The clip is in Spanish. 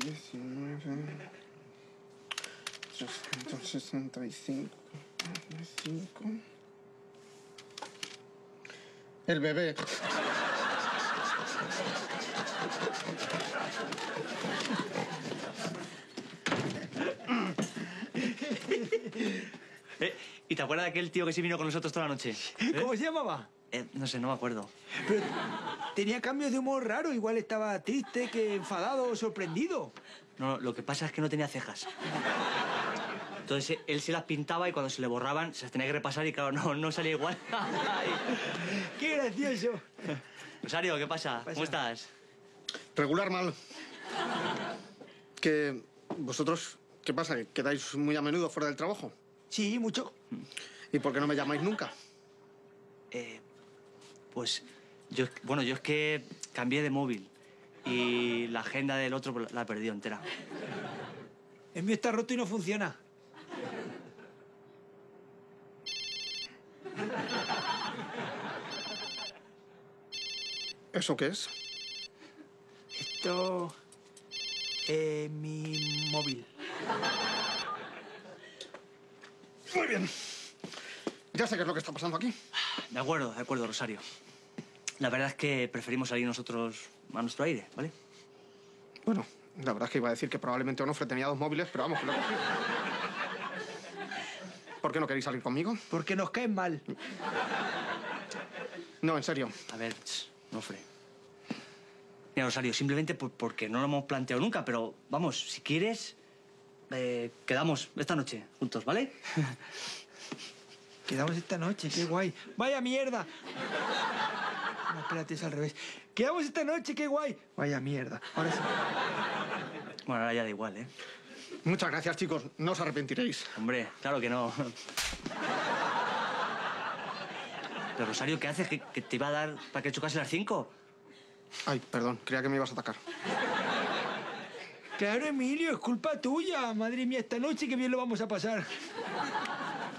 19, 365, 5. El bebé. Eh, ¿Y te acuerdas de aquel tío que sí vino con nosotros toda la noche? ¿Cómo se llamaba? Eh, no sé, no me acuerdo. Pero tenía cambios de humor raro. Igual estaba triste, que enfadado o sorprendido. No, lo que pasa es que no tenía cejas. Entonces él se las pintaba y cuando se le borraban se las tenía que repasar y claro, no, no salía igual. ¡Qué gracioso! Rosario, ¿qué pasa? ¿Cómo estás? Regular mal. Que vosotros, ¿qué pasa? ¿Que quedáis muy a menudo fuera del trabajo? Sí, mucho. ¿Y por qué no me llamáis nunca? Eh, pues yo, bueno, yo es que cambié de móvil y la agenda del otro pues, la he perdido entera. El mío está roto y no funciona. ¿Eso qué es? Esto... es mi móvil. Muy bien. Ya sé qué es lo que está pasando aquí. De acuerdo, de acuerdo, Rosario. La verdad es que preferimos salir nosotros a nuestro aire, ¿vale? Bueno, la verdad es que iba a decir que probablemente Onofre tenía dos móviles, pero vamos, que lo he cogido. ¿Por qué no queréis salir conmigo? Porque nos caen mal. No, en serio. A ver, ch, no, Fre. Mira, Rosario, simplemente por- porque no lo hemos planteado nunca, pero vamos, si quieres, eh, quedamos esta noche juntos, ¿vale? Quedamos esta noche, qué guay. ¡Vaya mierda! No, espérate, es al revés. Quedamos esta noche, qué guay. Vaya mierda. Ahora sí. Bueno, ahora ya da igual, ¿eh? Muchas gracias, chicos. No os arrepentiréis. Hombre, claro que no. Pero Rosario, ¿qué haces? ¿Que, que te iba a dar para que chocase las cinco? Ay, perdón, creía que me ibas a atacar. Claro, Emilio, es culpa tuya. Madre mía, esta noche qué bien lo vamos a pasar.